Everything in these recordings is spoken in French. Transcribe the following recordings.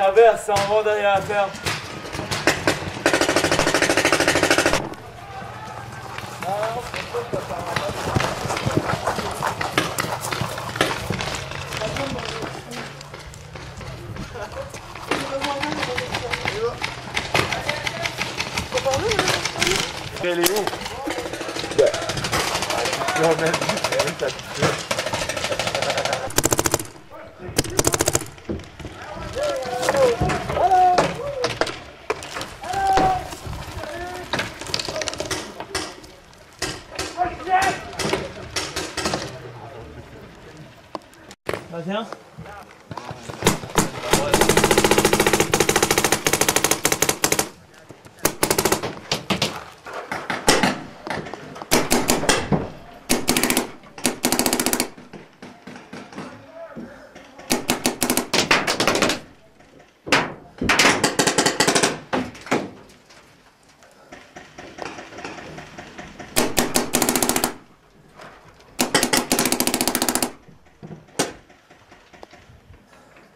traverse, s'en va derrière la ferme.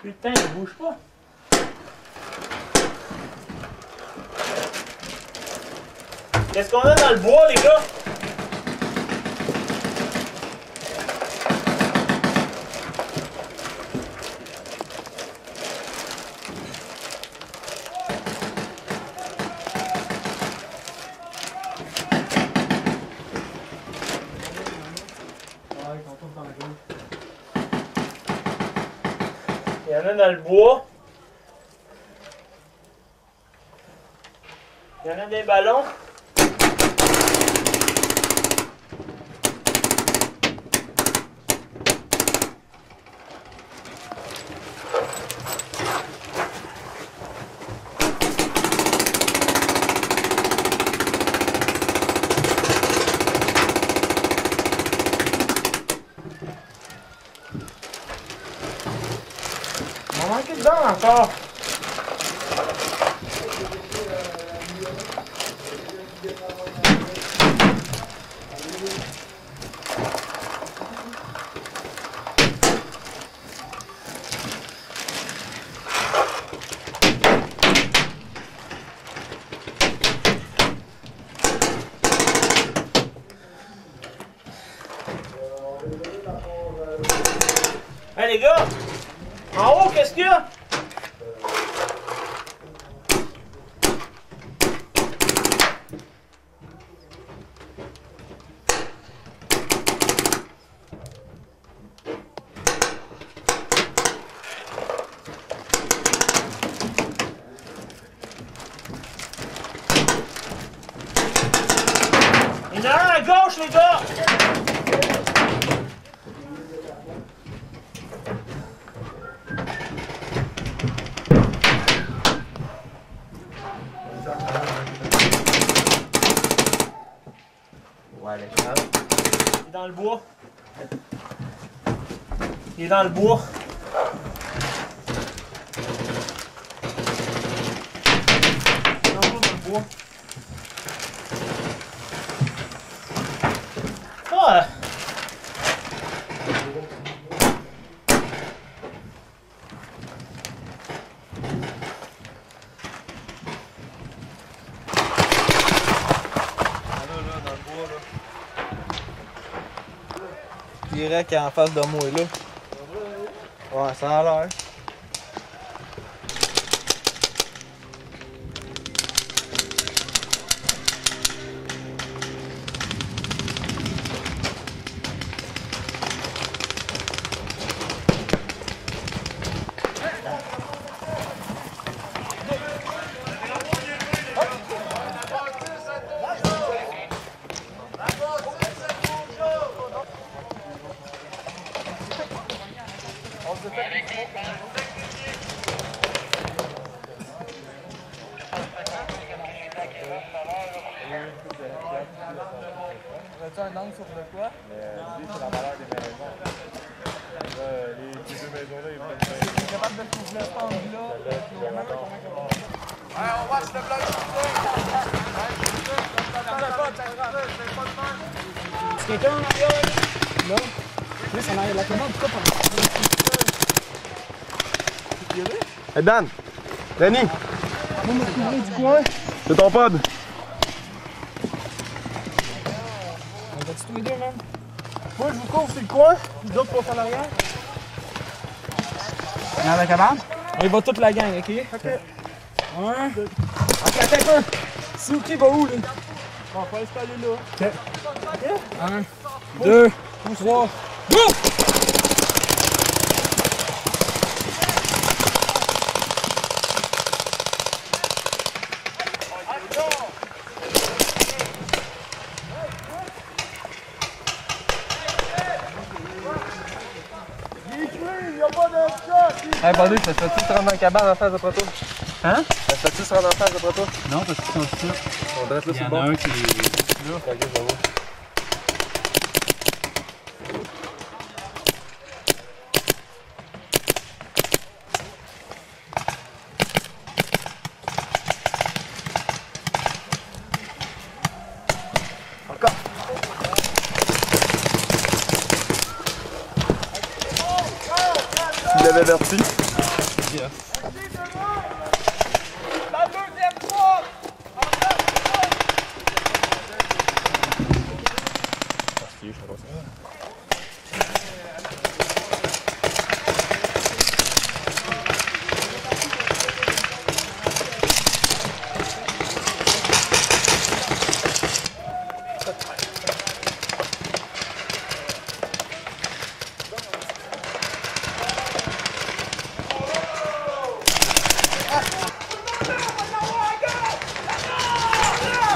Putain, il bouge pas. Qu'est-ce qu'on a dans le bois, les gars? Il y en a dans le bois. Il y en a des ballons. On dedans encore. Hey les gars! En haut, qu'est-ce qu'il y a? Il y en a un à gauche, les gars! Crabes. Il est dans le bois. Il est dans le bois. Il est dans le bois. Ah! Direct en face de moi, là. Ouais, ça a l'air. As-tu un angle sur le quoi? Lui, c'est la valeur des maisons. Là, les, deux maisons-là, ils pas. Tu es capable de trouver le stand là? on watch le bloc Est-ce quelqu'un en arrière? Là? C'est en arrière la commande. Pourquoi pas? Hey Dan! Danny! C'est ton pod! On va-tu tous les deux, man? Moi, je vous couvre sur le coin, les autres passent en arrière? Dans la cabane? On y va toute la gang, ok? Ok. Un. Attends, attends un peu! Suki va où, là? On va installer là. Un. Deux. Trois. Go! Hey, Badu, ça se fait-tu se rendre dans la cabane en face de toi? Hein? Ça se fait-tu se rendre en face de toi? Non, parce qu'ils sont ici. On dresse là Il y sur en le a bord. un qui. Ok, je vois. Tu l'avais averti.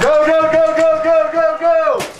Go, go, go, go, go, go, go!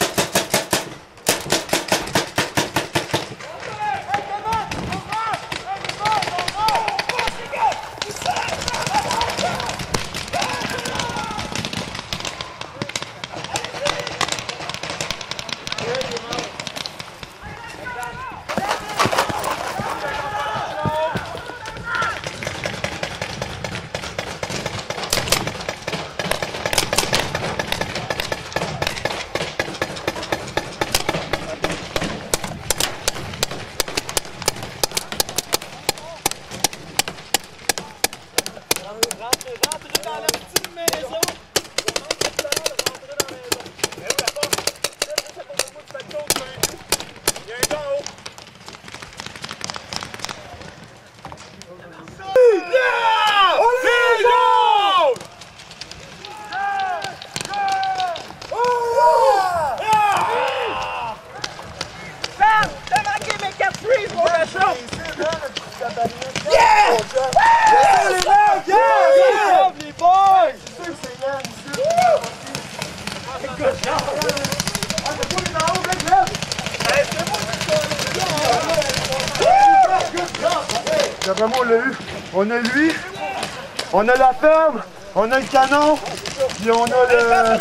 D'après on l'a eu. On a lui, on a la ferme, on a le canon, puis on a le...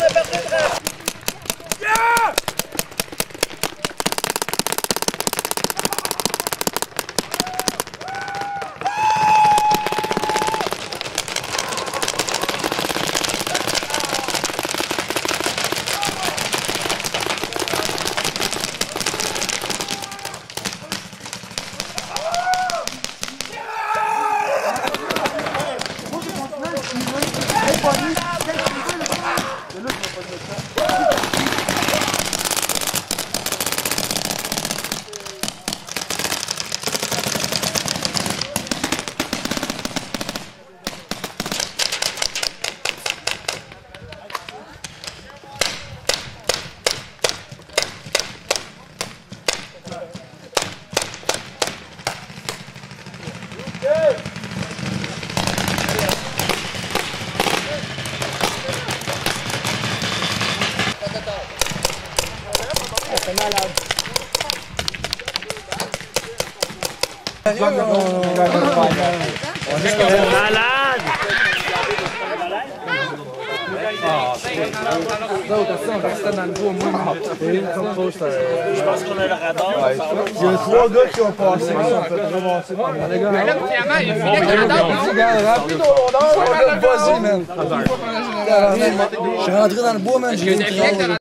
Malade! Je pense qu'on a le radar. Il y a trois qui ont passé, gars, Vas-y, man. Je suis rentré dans le bois, man.